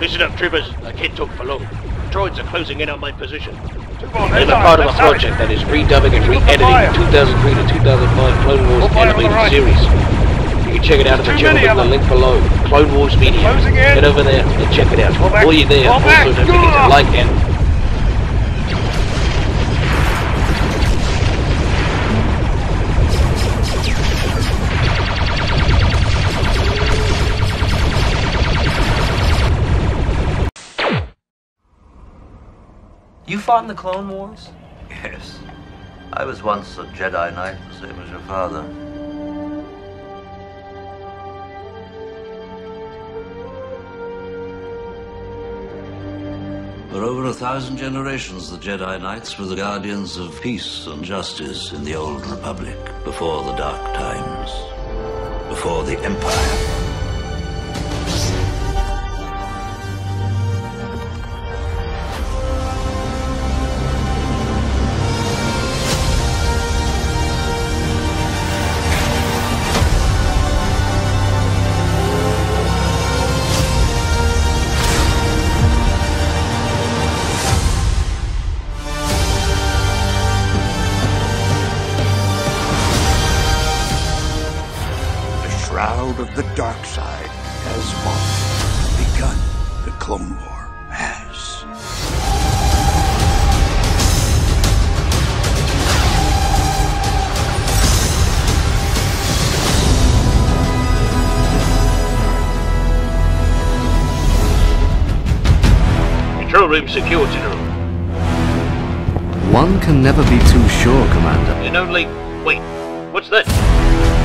Listen up, troopers. I can't talk for long. Droids are closing in on my position. On, I'm a part of a project that is redubbing and re-editing 2003 to 2005 Clone Wars We'll fire on the animated right. series. You can check it out at the Too channel many in the link below. Clone Wars Media. closing in. Head over there and check it out. Fall. While you're there, also don't forget to like and You fought in the Clone Wars? Yes. I was once a Jedi Knight, the same as your father. For over a thousand generations, the Jedi Knights were the guardians of peace and justice in the Old Republic, before the Dark Times, before the Empire. Shroud of the dark side has fallen. Begun. The Clone War has. control room secure, General. One can never be too sure, Commander. And only... Wait, what's that?